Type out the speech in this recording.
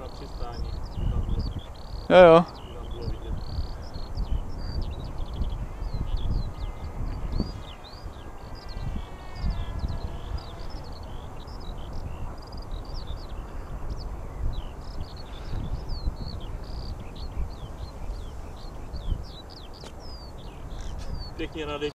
na přistání. Jo, jo. Pěkně rady.